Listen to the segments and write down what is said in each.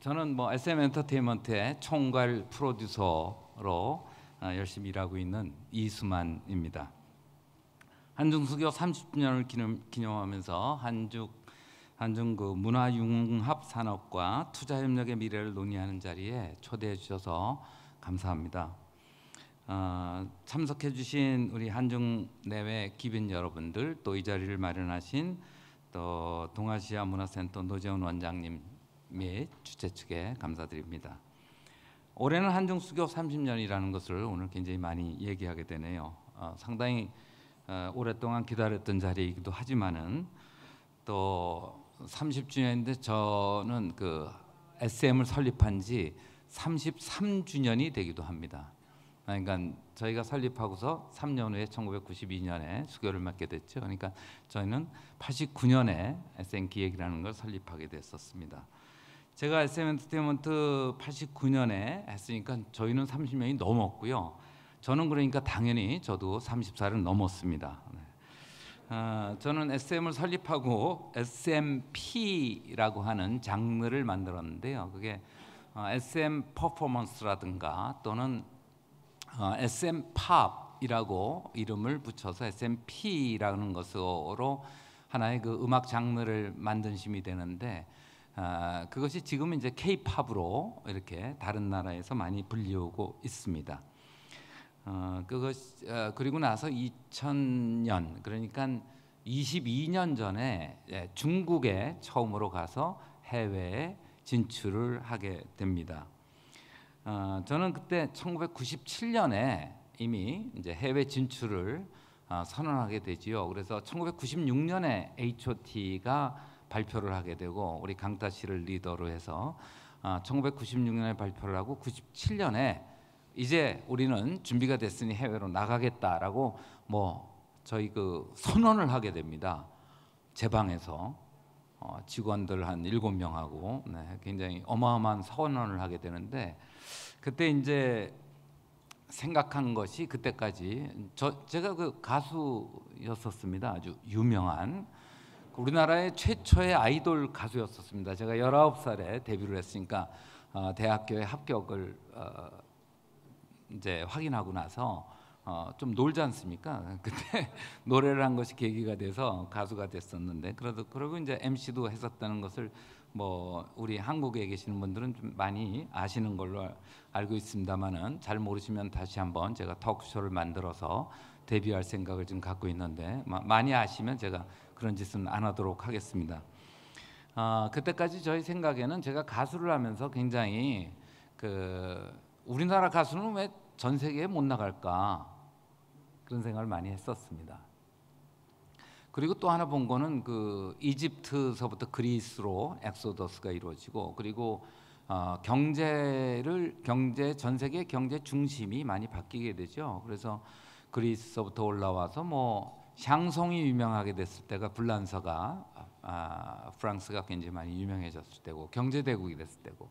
저는 뭐 SM 엔터테인먼트의 총괄 프로듀서로 어, 열심히 일하고 있는 이수만입니다. 한중수교 30주년을 기념, 하면서 한중 한중 그 문화융합 산업과 투자 협력의 미래를 논의하는 자리에 초대해 주셔서 감사합니다. 어, 참석해 주신 우리 한중 내외 기빈 여러분들 또 이 자리를 마련하신 또 동아시아 문화센터 노재훈 원장님 및 주최 측에 감사드립니다. 올해는 한중 수교 30년이라는 것을 오늘 굉장히 많이 얘기하게 되네요. 어, 상당히 어, 오랫동안 기다렸던 자리이기도 하지만은 또 30주년인데 저는 그 SM을 설립한 지 33주년이 되기도 합니다. 그러니까 저희가 설립하고서 3년 후에 1992년에 수교를 맡게 됐죠. 그러니까 저희는 89년에 SM 기획이라는 걸 설립하게 됐었습니다. 제가 SM 엔터테인먼트 89년에 했으니까 저희는 30년이 넘었고요. 저는 그러니까 당연히 저도 30살은 넘었습니다. 네. 어, 저는 SM을 설립하고 SMP라고 하는 장르를 만들었는데요. 그게 어, SM 퍼포먼스라든가 또는 어, SM 팝이라고 이름을 붙여서 SMP라는 것으로 하나의 그 음악 장르를 만든 심이 되는데 어, 그것이 지금 이제 K-팝으로 이렇게 다른 나라에서 많이 불리우고 있습니다. 어, 그것 어, 그리고 나서 2000년 그러니까 22년 전에 예, 중국에 처음으로 가서 해외에 진출을 하게 됩니다. 어, 저는 그때 1997년에 이미 이제 해외 진출을 어, 선언하게 되지요. 그래서 1996년에 H.O.T가 발표를 하게 되고 우리 강타 씨를 리더로 해서 어, 1996년에 발표를 하고 97년에 이제 우리는 준비가 됐으니 해외로 나가겠다라고 뭐 저희 그 선언을 하게 됩니다. 제 방에서 어, 직원들 한 일곱 명하고 네, 굉장히 어마어마한 선언을 하게 되는데 그때 이제 생각한 것이 그때까지 저 제가 그 가수였었습니다. 아주 유명한 우리나라의 최초의 아이돌 가수였었습니다. 제가 19살에 데뷔를 했으니까 어, 대학교에 합격을 어, 이제 확인하고 나서 어, 좀 놀지 않습니까? 그때 노래를 한 것이 계기가 돼서 가수가 됐었는데 그래도 그리고 이제 MC도 했었다는 것을 뭐 우리 한국에 계시는 분들은 좀 많이 아시는 걸로 알고 있습니다만은 잘 모르시면 다시 한번 제가 토크쇼를 만들어서 데뷔할 생각을 지금 갖고 있는데 많이 아시면 제가 그런 짓은 안 하도록 하겠습니다. 어, 그때까지 저희 생각에는 제가 가수를 하면서 굉장히 그 우리나라 가수는 왜 전 세계에 못 나갈까 그런 생각을 많이 했었습니다. 그리고 또 하나 본 거는 그 이집트서부터 그리스로 엑소더스가 이루어지고 그리고 어, 경제를 경제 전 세계 경제 중심이 많이 바뀌게 되죠. 그래서 그리스서부터 올라와서 뭐 샹송이 유명하게 됐을 때가 불란서가 아, 프랑스가 굉장히 많이 유명해졌을 때고 경제 대국이 됐을 때고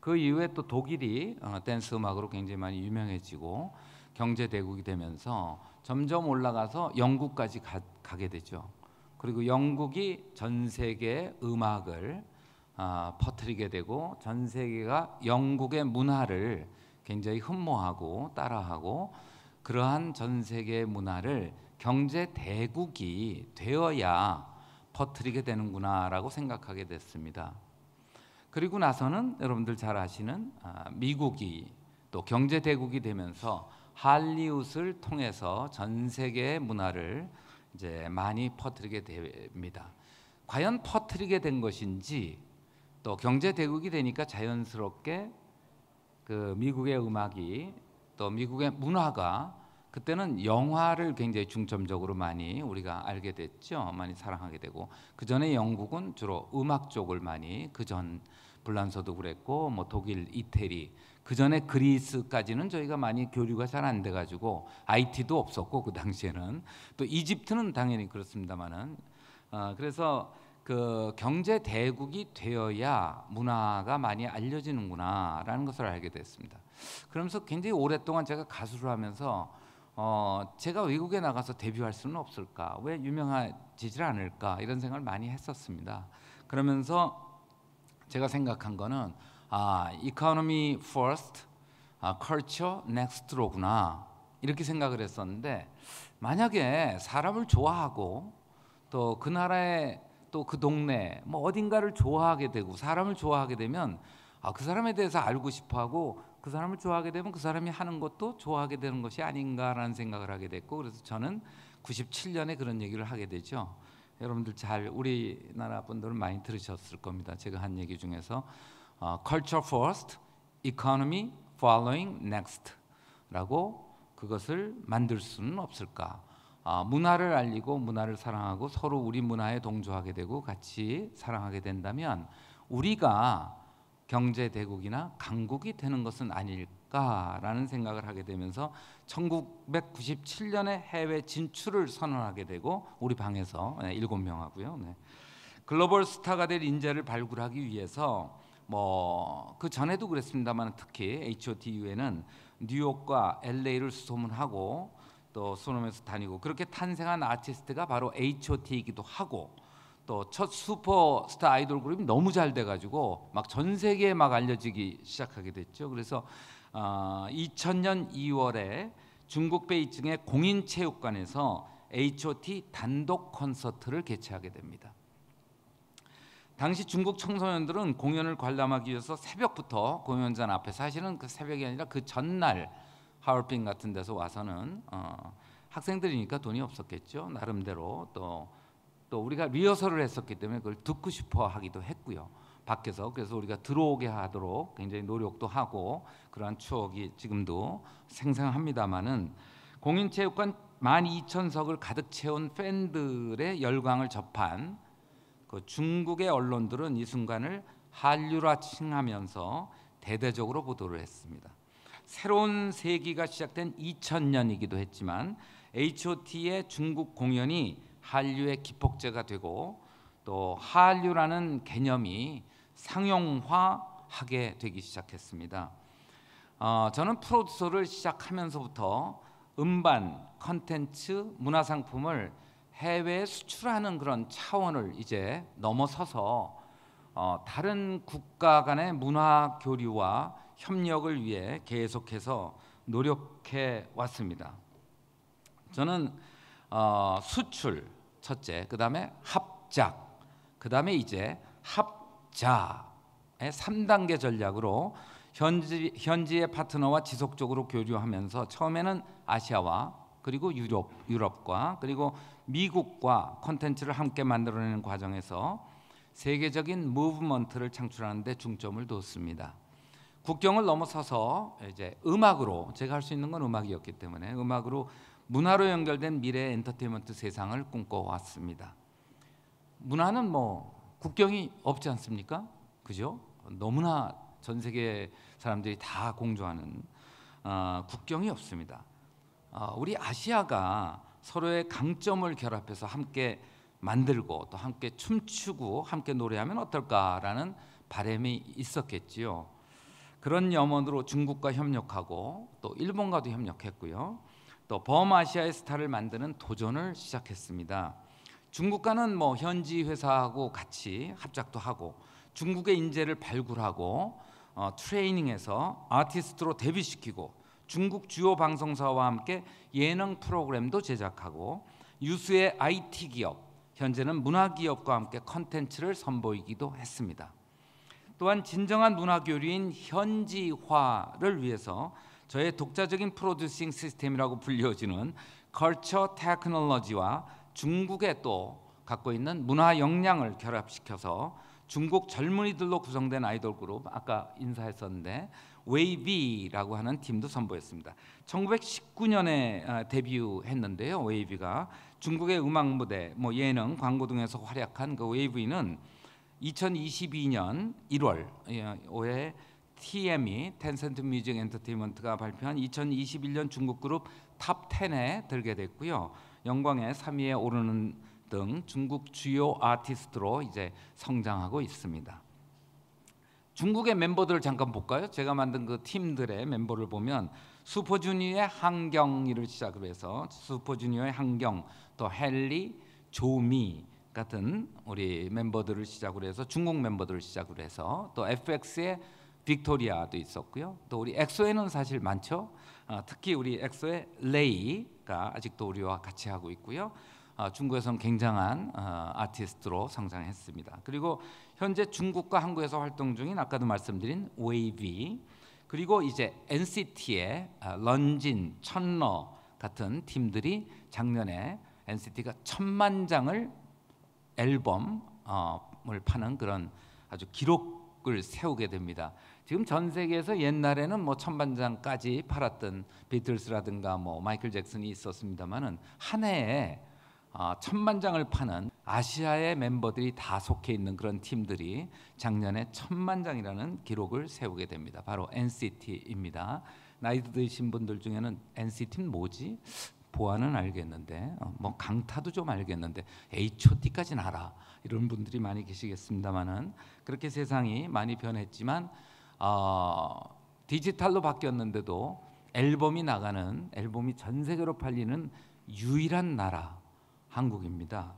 그 이후에 또 독일이 어, 댄스 음악으로 굉장히 많이 유명해지고 경제 대국이 되면서 점점 올라가서 영국까지 가, 게 되죠. 그리고 영국이 전 세계 음악을 어, 퍼뜨리게 되고 전 세계가 영국의 문화를 굉장히 흠모하고 따라하고 그러한 전 세계 문화를 경제 대국이 되어야 퍼뜨리게 되는구나라고 생각하게 됐습니다. 그리고 나서는 여러분들 잘 아시는 아, 미국이 또 경제 대국이 되면서 할리우드를 통해서 전 세계의 문화를 이제 많이 퍼뜨리게 됩니다. 과연 퍼뜨리게 된 것인지 또 경제 대국이 되니까 자연스럽게 그 미국의 음악이 또 미국의 문화가 그때는 영화를 굉장히 중점적으로 많이 우리가 알게 됐죠. 많이 사랑하게 되고 그 전에 영국은 주로 음악 쪽을 많이 그 전 불란서도 그랬고 뭐 독일, 이태리 그 전에 그리스까지는 저희가 많이 교류가 잘 안 돼가지고 IT도 없었고 그 당시에는 또 이집트는 당연히 그렇습니다만은 어, 그래서 그 경제 대국이 되어야 문화가 많이 알려지는구나라는 것을 알게 됐습니다. 그러면서 굉장히 오랫동안 제가 가수를 하면서 어, 제가 외국에 나가서 데뷔할 수는 없을까? 왜 유명해지질 않을까? 이런 생각을 많이 했었습니다. 그러면서 제가 생각한 거는 아 economy first, 아, culture next로구나 이렇게 생각을 했었는데 만약에 사람을 좋아하고 또 그 나라의 또 그 동네 뭐 어딘가를 좋아하게 되고 사람을 좋아하게 되면 아, 그 사람에 대해서 알고 싶어하고 그 사람을 좋아하게 되면 그 사람이 하는 것도 좋아하게 되는 것이 아닌가라는 생각을 하게 됐고 그래서 저는 97년에 그런 얘기를 하게 되죠. 여러분들 잘 우리나라 분들은 많이 들으셨을 겁니다. 제가 한 얘기 중에서 어, culture first, economy following next라고 그것을 만들 수는 없을까? 아, 문화를 알리고 문화를 사랑하고 서로 우리 문화에 동조하게 되고 같이 사랑하게 된다면 우리가 경제 대국이나 강국이 되는 것은 아닐까라는 생각을 하게 되면서 1997년에 해외 진출을 선언하게 되고 우리 방에서 네, 일곱 명 하고요. 네. 글로벌 스타가 될 인재를 발굴하기 위해서 뭐 그 전에도 그랬습니다만 특히 H.O.T 이후에는 뉴욕과 LA를 수소문하고 또 수놈에서 다니고 그렇게 탄생한 아티스트가 바로 H.O.T이기도 하고 또 첫 슈퍼스타 아이돌 그룹이 너무 잘 돼가지고 막 전 세계에 막 알려지기 시작하게 됐죠. 그래서 어, 2000년 2월에 중국 베이징의 공인체육관에서 H.O.T 단독 콘서트를 개최하게 됩니다. 당시 중국 청소년들은 공연을 관람하기 위해서 새벽부터 공연장 앞에 사실은 그 새벽이 아니라 그 전날 하얼빈 같은 데서 와서는 어, 학생들이니까 돈이 없었겠죠. 나름대로 또, 또 우리가 리허설을 했었기 때문에 그걸 듣고 싶어 하기도 했고요. 밖에서 그래서 우리가 들어오게 하도록 굉장히 노력도 하고 그러한 추억이 지금도 생생합니다마는 공인체육관 12,000석을 가득 채운 팬들의 열광을 접한 그 중국의 언론들은 이 순간을 한류라 칭하면서 대대적으로 보도를 했습니다. 새로운 세기가 시작된 2000년이기도 했지만 H.O.T의 중국 공연이 한류의 기폭제가 되고 또 한류라는 개념이 상용화하게 되기 시작했습니다. 어, 저는 프로듀서를 시작하면서부터 음반, 컨텐츠, 문화 상품을 해외에 수출하는 그런 차원을 이제 넘어서서 어, 다른 국가 간의 문화 교류와 협력을 위해 계속해서 노력해 왔습니다. 저는 어, 수출 첫째, 그 다음에 합작, 그 다음에 이제 합자의 3단계 전략으로 현지, 현지의 파트너와 지속적으로 교류하면서 처음에는 아시아와 그리고 유럽, 유럽과 그리고 미국과 콘텐츠를 함께 만들어내는 과정에서 세계적인 무브먼트를 창출하는 데 중점을 뒀습니다. 국경을 넘어서서 이제 음악으로 제가 할 수 있는 건 음악이었기 때문에 음악으로 문화로 연결된 미래 엔터테인먼트 세상을 꿈꿔왔습니다. 문화는 뭐 국경이 없지 않습니까? 그죠? 너무나 전 세계 사람들이 다 공조하는 어, 국경이 없습니다. 어, 우리 아시아가 서로의 강점을 결합해서 함께 만들고 또 함께 춤추고 함께 노래하면 어떨까라는 바람이 있었겠지요. 그런 염원으로 중국과 협력하고 또 일본과도 협력했고요. 또 범아시아의 스타를 만드는 도전을 시작했습니다. 중국과는 뭐 현지 회사하고 같이 합작도 하고 중국의 인재를 발굴하고 어, 트레이닝해서 아티스트로 데뷔시키고 중국 주요 방송사와 함께 예능 프로그램도 제작하고 유수의 IT 기업, 현재는 문화 기업과 함께 컨텐츠를 선보이기도 했습니다. 또한 진정한 문화 교류인 현지화를 위해서 저의 독자적인 producing 시스템이라고 불려지는 컬처 테크놀로지와 중국의 또 갖고 있는 문화 역량을 결합시켜서 중국 젊은이들로 구성된 아이돌 그룹 아까 인사했었는데 WayV라고 하는 팀도 선보였습니다. 1919년에 아, 데뷔했는데요. WayV가 중국의 음악 무대, 뭐 예능, 광고 등에서 활약한 그 WayV는 2022년 1월 올해 TME Tencent Music Entertainment가 발표한 2021년 중국 그룹 top 10에 들게 됐고요. 영광의 3위에 오르는 등 중국 주요 아티스트로 이제 성장하고 있습니다. 중국의 멤버들을 잠깐 볼까요? 제가 만든 그 팀들의 멤버를 보면 슈퍼주니어의 한경이를 시작으로 해서 슈퍼주니어의 한경, 또 헨리, 조미 같은 우리 멤버들을 시작으로 해서 중국 멤버들을 시작으로 해서 또 FX의 빅토리아도 있었고요. 또 우리 엑소에는 사실 많죠. 어, 특히 우리 엑소의 레이가 아직도 우리와 같이 하고 있고요. 어, 중국에서는 굉장한 어, 아티스트로 성장했습니다. 그리고 현재 중국과 한국에서 활동 중인 아까도 말씀드린 WayV 그리고 이제 NCT의 어, 런진, 천러 같은 팀들이 작년에 NCT가 천만 장을 앨범을 파는 그런 아주 기록 을 세우게 됩니다. 지금 전 세계에서 옛날에는 뭐 천만 장까지 팔았던 비틀스라든가 뭐 마이클 잭슨이 있었습니다만은 한 해에 어, 천만 장을 파는 아시아의 멤버들이 다 속해 있는 그런 팀들이 작년에 천만 장이라는 기록을 세우게 됩니다. 바로 NCT입니다. 나이 드신 분들 중에는 NCT는 뭐지? 보아는 알겠는데 어, 뭐 강타도 좀 알겠는데 H.O.T.까지는 알아 이런 분들이 많이 계시겠습니다만은 그렇게 세상이 많이 변했지만 어, 디지털로 바뀌었는데도 앨범이 나가는 앨범이 전 세계로 팔리는 유일한 나라 한국입니다.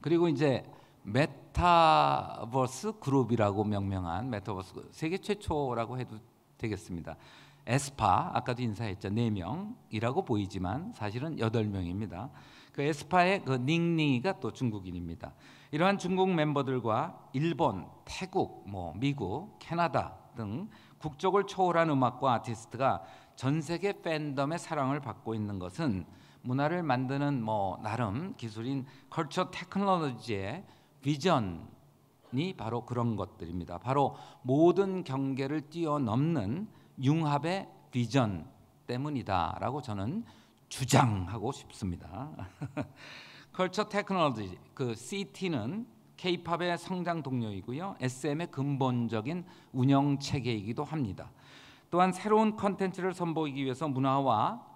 그리고 이제 메타버스 그룹이라고 명명한 메타버스 세계 최초라고 해도 되겠습니다. 에스파 아까도 인사했죠 네 명이라고 보이지만 사실은 여덟 명입니다. 그 에스파의 그 닝닝이가 또 중국인입니다. 이러한 중국 멤버들과 일본, 태국, 뭐 미국, 캐나다 등 국적을 초월한 음악과 아티스트가 전 세계 팬덤의 사랑을 받고 있는 것은 문화를 만드는 뭐 나름 기술인 컬처 테크놀로지의 비전이 바로 그런 것들입니다. 바로 모든 경계를 뛰어넘는 융합의 비전 때문이다라고 저는 주장하고 싶습니다. Culture Technology 그 CT는 K-팝의 성장 동력이고요. SM의 근본적인 운영 체계이기도 합니다. 또한 새로운 컨텐츠를 선보이기 위해서 문화와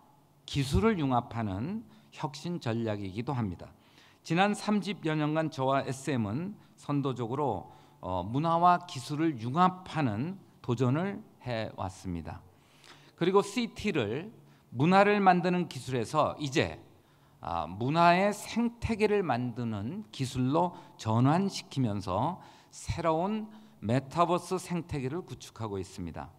기술을 융합하는 혁신 전략이기도 합니다. 지난 30여 년간 저와 SM은 선도적으로 어, 문화와 기술을 융합하는 도전을 해 왔습니다. 그리고 CT를 문화를 만드는 기술에서 이제 아, 문화의 생태계를 만드는 기술로 전환시키면서 새로운 메타버스 생태계를 구축하고 있습니다.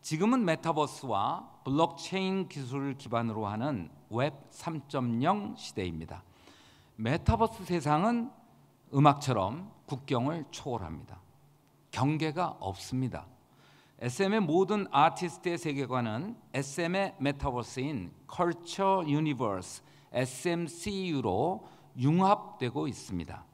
지금은 메타버스와 블록체인 기술을 기반으로 하는 웹 3.0 시대입니다. 메타버스 세상은 음악처럼 국경을 초월합니다. 경계가 없습니다. SM의 모든 아티스트의 세계관은 SM의 메타버스인 Culture Universe SMCU로 융합되고 있습니다.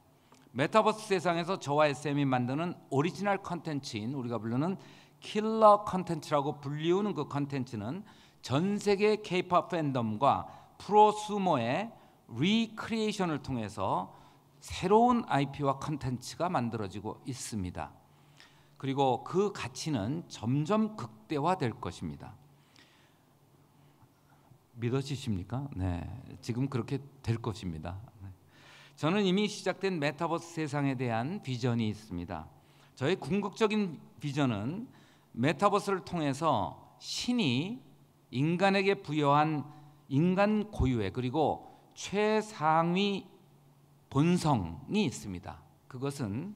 메타버스 세상에서 저와 SM이 만드는 오리지널 컨텐츠인 우리가 부르는 킬러 컨텐츠라고 불리우는 그 컨텐츠는 전 세계 K-팝 팬덤과 프로수머의 re-creation을 통해서 새로운 IP와 컨텐츠가 만들어지고 있습니다. 그리고 그 가치는 점점 극대화될 것입니다. 믿어지십니까? 네, 지금 그렇게 될 것입니다. 네. 저는 이미 시작된 메타버스 세상에 대한 비전이 있습니다. 저의 궁극적인 비전은 메타버스를 통해서 신이 인간에게 부여한 인간 고유의 그리고 최상위 본성이 있습니다. 그것은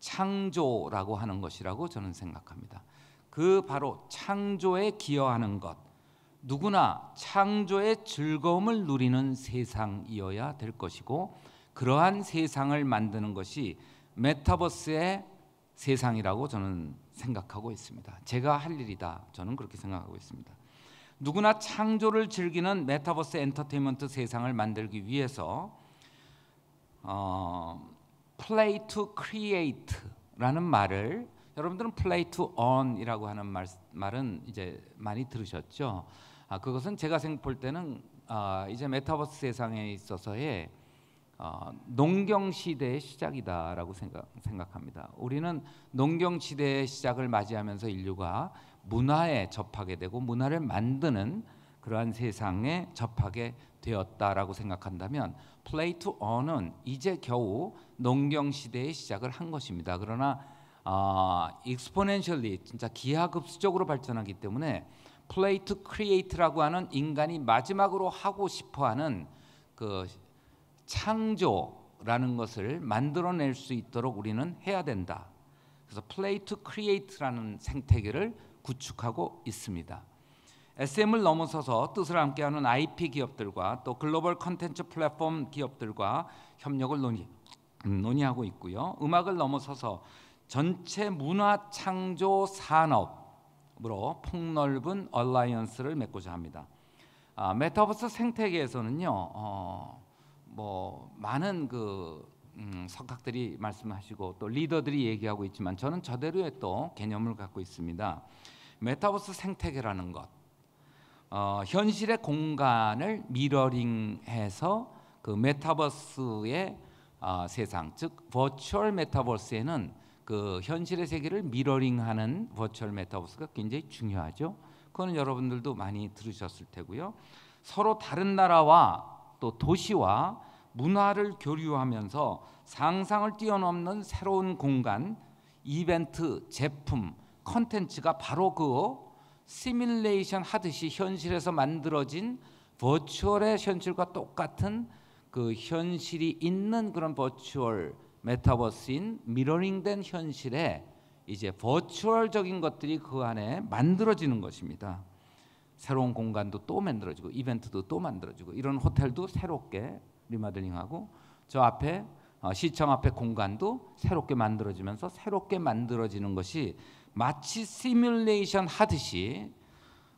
창조라고 하는 것이라고 저는 생각합니다. 그 바로 창조에 기여하는 것, 누구나 창조의 즐거움을 누리는 세상이어야 될 것이고 그러한 세상을 만드는 것이 메타버스의 세상이라고 저는 생각하고 있습니다. 제가 할 일이다. 저는 그렇게 생각하고 있습니다. 누구나 창조를 즐기는 메타버스 엔터테인먼트 세상을 만들기 위해서 어, play to create라는 말을 여러분들은 play to earn이라고 하는 말, 말은 이제 많이 들으셨죠. 아, 그것은 제가 볼 때는 아, 이제 메타버스 세상에 있어서의 어, 농경 시대의 시작이다라고 생각, 생각합니다. 우리는 농경 시대의 시작을 맞이하면서 인류가 문화에 접하게 되고 문화를 만드는 그러한 세상에 접하게 되었다라고 생각한다면 play to earn은 이제 겨우 농경 시대의 시작을 한 것입니다. 그러나 어, exponentially 진짜 기하급수적으로 발전하기 때문에 play to create라고 하는 인간이 마지막으로 하고 싶어하는 그 창조라는 것을 만들어낼 수 있도록 우리는 해야 된다. 그래서 play to create라는 생태계를 구축하고 있습니다. SM을 넘어서서 뜻을 함께하는 IP 기업들과 또 글로벌 컨텐츠 플랫폼 기업들과 협력을 논의 음, 논의하고 있고요. 음악을 넘어서서 전체 문화 창조 산업으로 폭넓은 alliance를 맺고자 합니다. 아, 메타버스 생태계에서는요, 어, 뭐 많은 그 음, 석학들이 말씀하시고 또 리더들이 얘기하고 있지만 저는 저대로의 또 개념을 갖고 있습니다. 메타버스 생태계라는 것, 어, 현실의 공간을 미러링해서 그 메타버스의 어, 세상, 즉 virtual 메타버스에는 그 현실의 세계를 미러링하는 virtual 메타버스가 굉장히 중요하죠. 그거는 여러분들도 많이 들으셨을 테고요. 서로 다른 나라와 또 도시와 문화를 교류하면서 상상을 뛰어넘는 새로운 공간, 이벤트, 제품, 컨텐츠가 바로 그 시뮬레이션 하듯이 현실에서 만들어진 버추얼의 현실과 똑같은 그 현실이 있는 그런 virtual 메타버스인 미러링된 현실에 이제 virtual적인 것들이 그 안에 만들어지는 것입니다. 새로운 공간도 또 만들어지고 이벤트도 또 만들어지고 이런 호텔도 새롭게 리마들링하고 저 앞에 어, 시청 앞에 공간도 새롭게 만들어지면서 새롭게 만들어지는 것이 마치 시뮬레이션 하듯이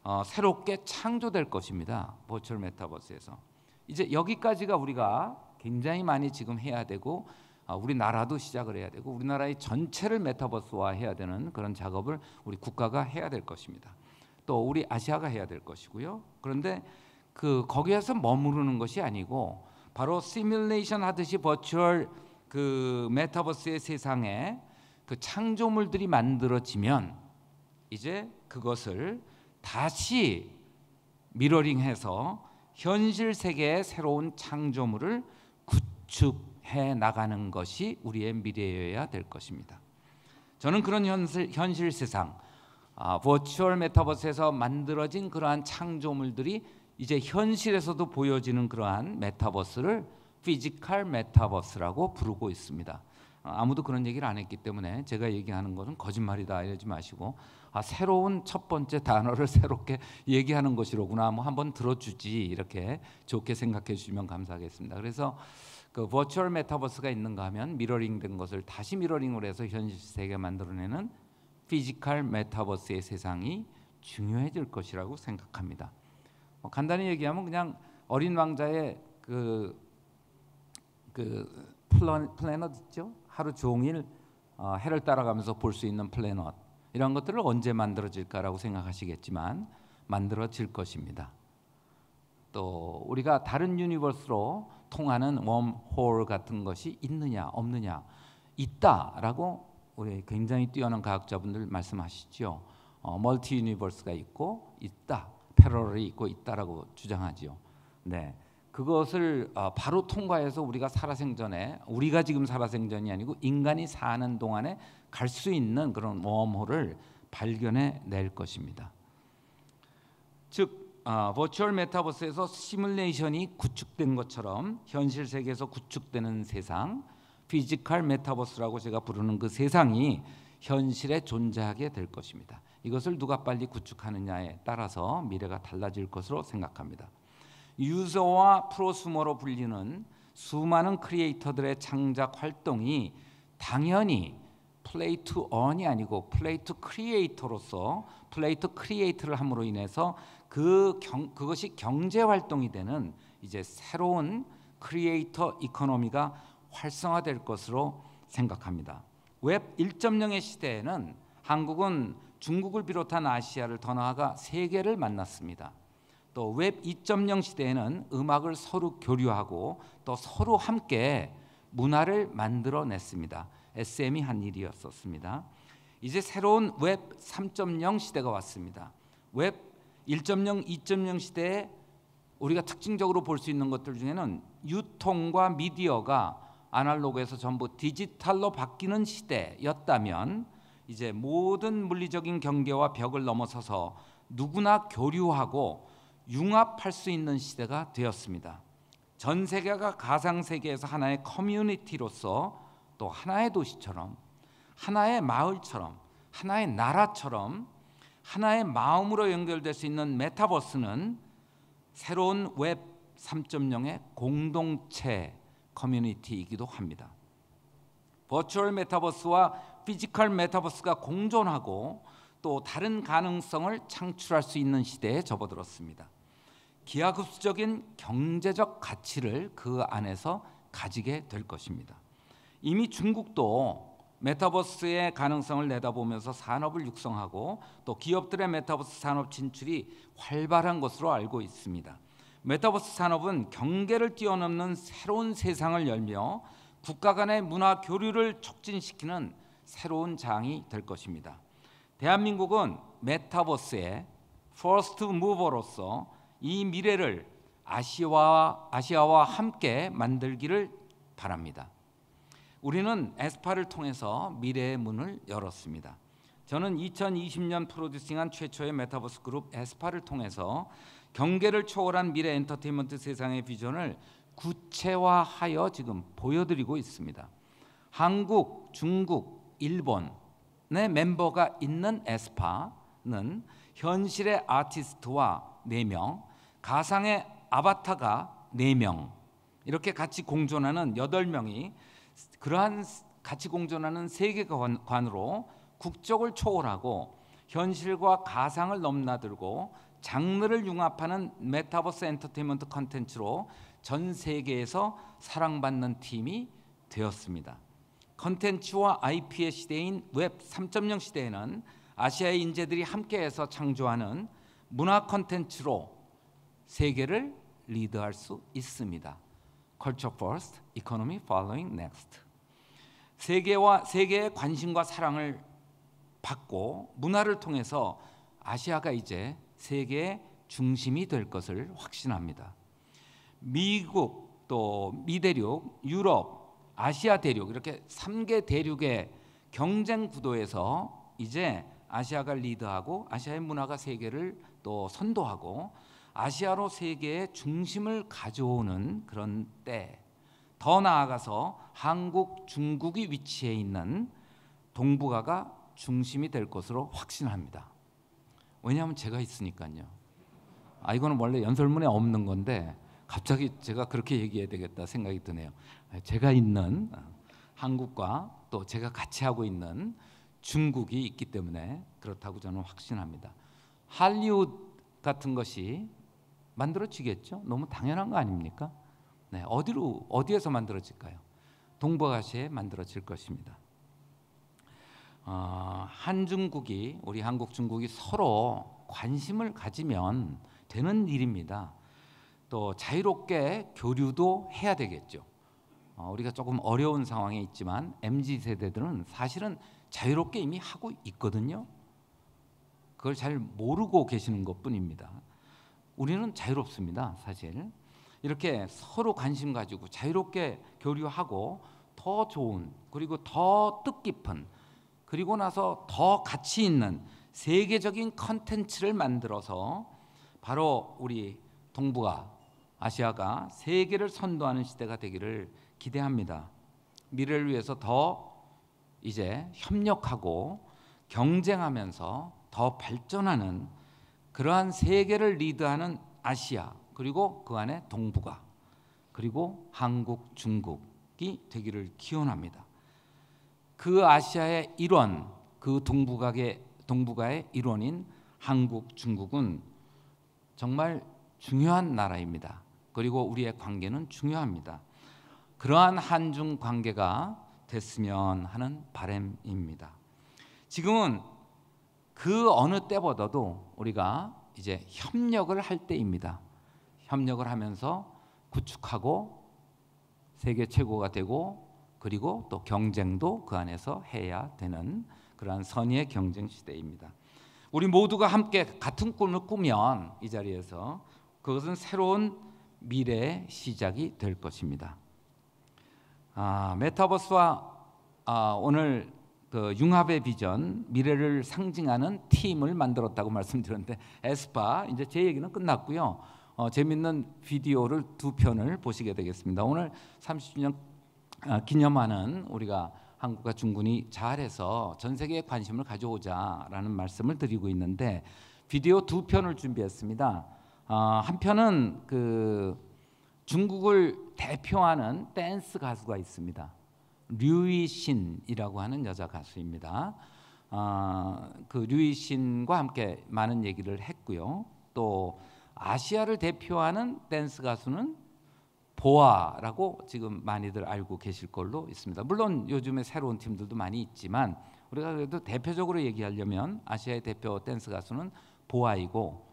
어, 새롭게 창조될 것입니다. 버추얼 메타버스에서 이제 여기까지가 우리가 굉장히 많이 지금 해야 되고 어, 우리나라도 시작을 해야 되고 우리나라의 전체를 메타버스화 해야 되는 그런 작업을 우리 국가가 해야 될 것입니다. 또 우리 아시아가 해야 될 것이고요. 그런데 그 거기에서 머무르는 것이 아니고 바로 시뮬레이션 하듯이 버추얼 그 메타버스의 세상에 그 창조물들이 만들어지면 이제 그것을 다시 미러링해서 현실 세계의 새로운 창조물을 구축해 나가는 것이 우리의 미래여야 될 것입니다. 저는 그런 현실, 현실 세상, 아, virtual 메타버스에서 만들어진 그러한 창조물들이 이제 현실에서도 보여지는 그러한 메타버스를 physical 메타버스라고 부르고 있습니다. 아, 아무도 그런 얘기를 안 했기 때문에 제가 얘기하는 것은 거짓말이다 이러지 마시고 아, 새로운 첫 번째 단어를 새롭게 얘기하는 것이로구나 뭐 한번 들어주지 이렇게 좋게 생각해 주시면 감사하겠습니다. 그래서 그 virtual 메타버스가 있는가 하면 mirroring된 것을 다시 mirroring을 해서 현실 세계 만들어내는 physical 메타버스의 세상이 중요해질 것이라고 생각합니다. 뭐 간단히 얘기하면 그냥 어린 왕자의 그, 그 planet 있죠? 하루 종일 어, 해를 따라가면서 볼 수 있는 planet 이런 것들을 언제 만들어질까라고 생각하시겠지만 만들어질 것입니다. 또 우리가 다른 universe로 통하는 웜홀 같은 것이 있느냐 없느냐 있다라고 우리 굉장히 뛰어난 과학자분들 말씀하시죠. 어, multi universe가 있고 있다. parallel이 있고 있다라고 주장하지요. 네. 그것을 어, 바로 통과해서 우리가 살아생전에 우리가 지금 살아생전이 아니고 인간이 사는 동안에 갈 수 있는 그런 웜홀을 발견해 낼 것입니다. 즉 어, virtual 메타버스에서 시뮬레이션이 구축된 것처럼 현실 세계에서 구축되는 세상, physical 메타버스라고 제가 부르는 그 세상이 현실에 존재하게 될 것입니다. 이것을 누가 빨리 구축하느냐에 따라서 미래가 달라질 것으로 생각합니다. user와 prosumer로 불리는 수많은 creator들의 창작 활동이 당연히 play to earn이 아니고 play to creator로서 play to creator를 함으로 인해서 그 경, 그것이 경제 활동이 되는 이제 새로운 creator economy가 활성화될 것으로 생각합니다. 웹 1.0의 시대에는 한국은 중국을 비롯한 아시아를 더 나아가 세계를 만났습니다. 또 웹 2.0 시대에는 음악을 서로 교류하고 또 서로 함께 문화를 만들어냈습니다. SM이 한 일이었었습니다. 이제 새로운 웹 3.0 시대가 왔습니다. 웹 1.0, 2.0 시대에 우리가 특징적으로 볼 수 있는 것들 중에는 유통과 미디어가 아날로그에서 전부 디지털로 바뀌는 시대였다면 이제 모든 물리적인 경계와 벽을 넘어서서 누구나 교류하고 융합할 수 있는 시대가 되었습니다. 전 세계가 가상 세계에서 하나의 커뮤니티로서 또 하나의 도시처럼 하나의 마을처럼 하나의 나라처럼 하나의 마음으로 연결될 수 있는 메타버스는 새로운 웹 3.0의 공동체 커뮤니티이기도 합니다. virtual 메타버스와 physical 메타버스가 공존하고 또 다른 가능성을 창출할 수 있는 시대에 접어들었습니다. 기하급수적인 경제적 가치를 그 안에서 가지게 될 것입니다. 이미 중국도 메타버스의 가능성을 내다보면서 산업을 육성하고 또 기업들의 메타버스 산업 진출이 활발한 것으로 알고 있습니다. 메타버스 산업은 경계를 뛰어넘는 새로운 세상을 열며 국가 간의 문화 교류를 촉진시키는 새로운 장이 될 것입니다. 대한민국은 메타버스의 first mover로서 이 미래를 아시아와 아시아와 함께 만들기를 바랍니다. 우리는 에스파를 통해서 미래의 문을 열었습니다. 저는 2020년 프로듀싱한 최초의 메타버스 그룹 에스파를 통해서 경계를 초월한 미래 엔터테인먼트 세상의 비전을 구체화하여 지금 보여드리고 있습니다. 한국, 중국, 일본의 멤버가 있는 에스파는 현실의 아티스트와 4명, 가상의 아바타가 4명 이렇게 같이 공존하는 8명이 그러한 같이 공존하는 세계관으로 국적을 초월하고 현실과 가상을 넘나들고 장르를 융합하는 메타버스 엔터테인먼트 컨텐츠로 전 세계에서 사랑받는 팀이 되었습니다. 컨텐츠와 IP의 시대인 웹 3.0 시대에는 아시아의 인재들이 함께해서 창조하는 문화 컨텐츠로 세계를 리드할 수 있습니다. Culture first, economy following next. 세계와 세계의 관심과 사랑을 받고 문화를 통해서 아시아가 이제 세계의 중심이 될 것을 확신합니다. 미국 또 미대륙, 유럽, 아시아 대륙 이렇게 3개 대륙의 경쟁 구도에서 이제 아시아가 리드하고 아시아의 문화가 세계를 또 선도하고 아시아로 세계의 중심을 가져오는 그런 때 더 나아가서 한국, 중국이 위치해 있는 동북아가 중심이 될 것으로 확신합니다. 왜냐하면 제가 있으니까요. 아 이거는 원래 연설문에 없는 건데 갑자기 제가 그렇게 얘기해야 되겠다 생각이 드네요. 제가 있는 한국과 또 제가 같이 하고 있는 중국이 있기 때문에 그렇다고 저는 확신합니다. 할리우드 같은 것이 만들어지겠죠? 너무 당연한 거 아닙니까? 네, 어디로 어디에서 만들어질까요? 동북아시아에 만들어질 것입니다. 어, 한중국이 우리 한국 중국이 서로 관심을 가지면 되는 일입니다. 또 자유롭게 교류도 해야 되겠죠. 어, 우리가 조금 어려운 상황에 있지만 mz 세대들은 사실은 자유롭게 이미 하고 있거든요. 그걸 잘 모르고 계시는 것뿐입니다. 우리는 자유롭습니다, 사실. 이렇게 서로 관심 가지고 자유롭게 교류하고 더 좋은 그리고 더 뜻깊은 그리고 나서 더 가치 있는 세계적인 컨텐츠를 만들어서 바로 우리 동북아 아시아가 세계를 선도하는 시대가 되기를 기대합니다. 미래를 위해서 더 이제 협력하고 경쟁하면서 더 발전하는 그러한 세계를 리드하는 아시아 그리고 그 안에 동북아 그리고 한국 중국이 되기를 기원합니다. 그 아시아의 일원 그 동북아의 동북아의 일원인 한국 중국은 정말 중요한 나라입니다. 그리고 우리의 관계는 중요합니다. 그러한 한중 관계가 됐으면 하는 바램입니다. 지금은 그 어느 때보다도 우리가 이제 협력을 할 때입니다. 협력을 하면서 구축하고 세계 최고가 되고 그리고 또 경쟁도 그 안에서 해야 되는 그러한 선의의 경쟁 시대입니다. 우리 모두가 함께 같은 꿈을 꾸면 이 자리에서 그것은 새로운 미래의 시작이 될 것입니다. 아, 메타버스와 아, 오늘 그 융합의 비전 미래를 상징하는 팀을 만들었다고 말씀드렸는데 에스파 이제 제 얘기는 끝났고요. 어, 재밌는 비디오를 두 편을 보시게 되겠습니다. 오늘 30주년 아, 기념하는 우리가 한국과 중군이 잘해서 전 세계에 관심을 가져오자라는 말씀을 드리고 있는데 비디오 두 편을 준비했습니다. 어, 한 편은 그 중국을 대표하는 댄스 가수가 있습니다. 류이신이라고 하는 여자 가수입니다. 어, 그 류이신과 함께 많은 얘기를 했고요. 또 아시아를 대표하는 댄스 가수는 보아라고 지금 많이들 알고 계실 걸로 있습니다. 물론 요즘에 새로운 팀들도 많이 있지만 우리가 그래도 대표적으로 얘기하려면 아시아의 대표 댄스 가수는 보아이고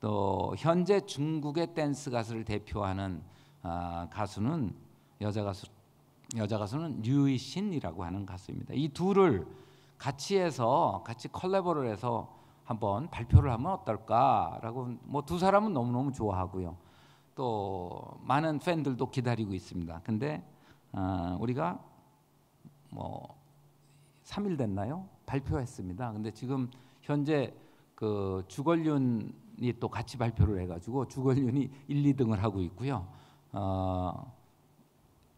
또 현재 중국의 댄스 가수를 대표하는 아, 가수는 여자 가수 여자 가수는 류위신이라고 하는 가수입니다. 이 둘을 같이 해서 같이 컬래버를 해서 한번 발표를 하면 어떨까라고 뭐 두 사람은 너무 너무 좋아하고요. 또 많은 팬들도 기다리고 있습니다. 근데 어, 우리가 뭐 3일 됐나요? 발표했습니다. 근데 지금 현재 그 주걸륜이 또 같이 발표를 해가지고 주걸륜이 1, 2등을 하고 있고요. 어,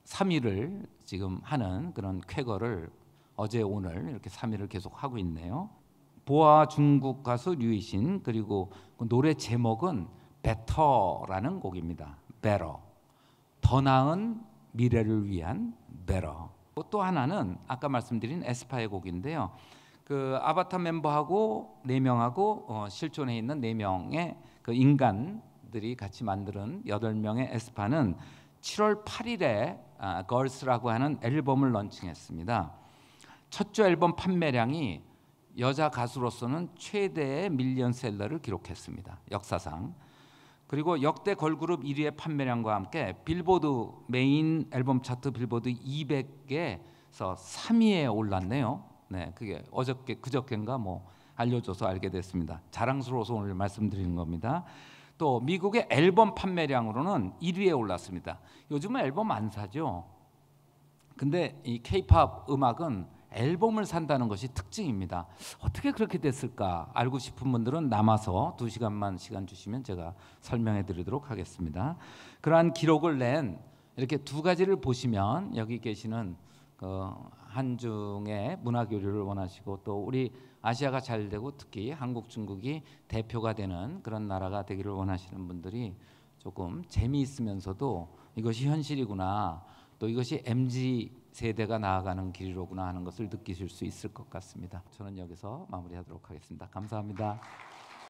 3위를 지금 하는 그런 쾌거를 어제 오늘 이렇게 3위를 계속 하고 있네요. 보아 중국 가수 류위신 그리고 그 노래 제목은 Better라는 곡입니다. better 더 나은 미래를 위한 better 또 하나는 아까 말씀드린 에스파의 곡인데요. 그 아바타 멤버하고 네 명하고 어, 실존해 있는 네 명의 그 인간들이 같이 만드는 여덟 명의 에스파는 7월 8일에 아, Girls라고 하는 앨범을 launching했습니다. 첫 주 앨범 판매량이 여자 가수로서는 최대의 밀리언셀러를 기록했습니다. 역사상. 그리고 역대 걸그룹 1위의 판매량과 함께 빌보드 메인 앨범 차트 빌보드 200에서 3위에 올랐네요. 네, 그게 어저께 그저께인가 뭐 알려줘서 알게 됐습니다. 자랑스러워서 오늘 말씀드리는 겁니다. 또 미국의 앨범 판매량으로는 1위에 올랐습니다. 요즘은 앨범 안 사죠. 근데 이 K-팝 음악은 앨범을 산다는 것이 특징입니다. 어떻게 그렇게 됐을까 알고 싶은 분들은 남아서 두 시간만 시간 주시면 제가 설명해 드리도록 하겠습니다. 그러한 기록을 낸 이렇게 두 가지를 보시면 여기 계시는 그 한중의 문화 교류를 원하시고 또 우리 아시아가 잘 되고 특히 한국 중국이 대표가 되는 그런 나라가 되기를 원하시는 분들이 조금 재미있으면서도 이것이 현실이구나 또 이것이 MZ 세대가 나아가는 길이로구나 하는 것을 느끼실 수 있을 것 같습니다. 저는 여기서 마무리하도록 하겠습니다. 감사합니다.